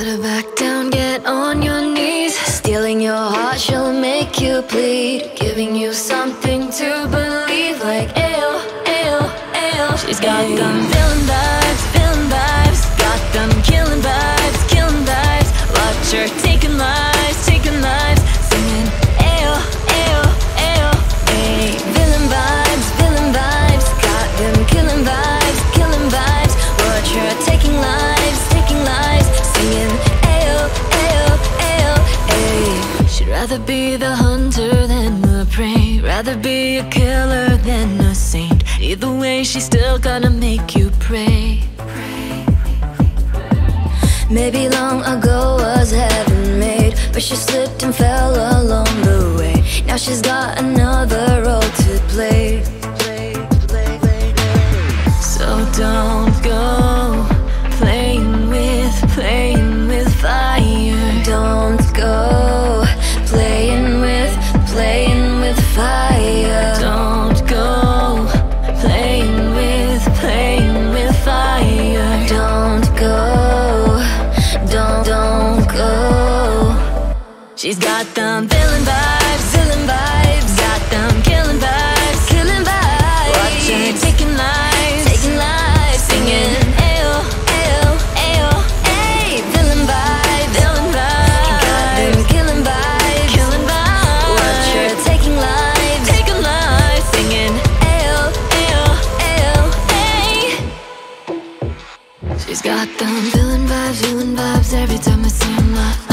Better back down, get on your knees. Stealing your heart, she'll make you bleed. Giving you something to believe, like ayo, ayo, ayo. She's got them villain vibes, villain vibes. Got them killing vibes, killing vibes. Watch her rather be the hunter than the prey. Rather be a killer than a saint. Either way, she's still gonna make you pray. Maybe long ago was heaven made, but she slipped and fell along the way. Now she's got another She's got them villain vibes, villain vibes. Got them killing vibes, killing vibes. Watch her taking lives, taking lives. Singing ayo, ayo, ayo, ay. Villain vibes, villain vibes. Got them killing vibes, killing vibes. Watch her taking lives, taking lives. Singing ayo, ayo, ayo, ay. She's got them villain vibes, villain vibes Every time I see him,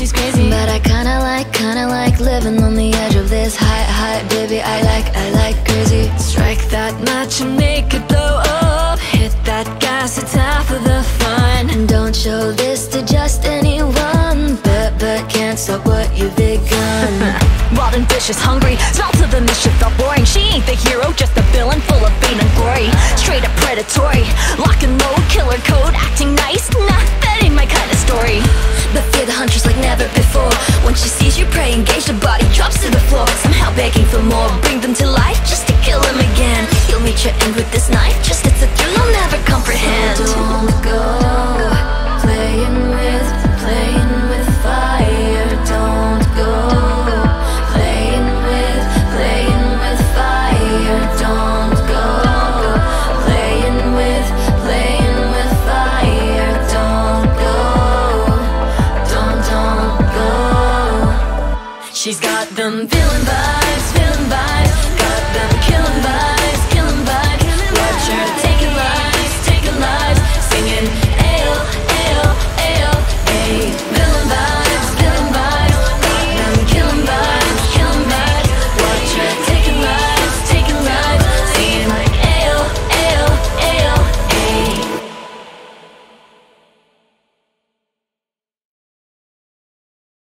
she's crazy. But I kinda like, kinda like living on the edge of this high, high Baby, I like, I like crazy. Strike that match and make it blow up. Hit that gas, it's half of the fun. And don't show this to just anyone. But, but can't stop what you've begun. Wild, ambitious, hungry, smell to the mischief, felt boring. She ain't the hero, just a villain full of pain and glory. Straight up predatory, begging for more, bring them to life just to kill them again. You'll meet your end with this knife, just it's a thrill I'll never comprehend. So don't go playing with, playing with fire. Don't go playing with, playing with fire. Don't go playing with, playing with fire. Don't go don't, don't go. She's got them villain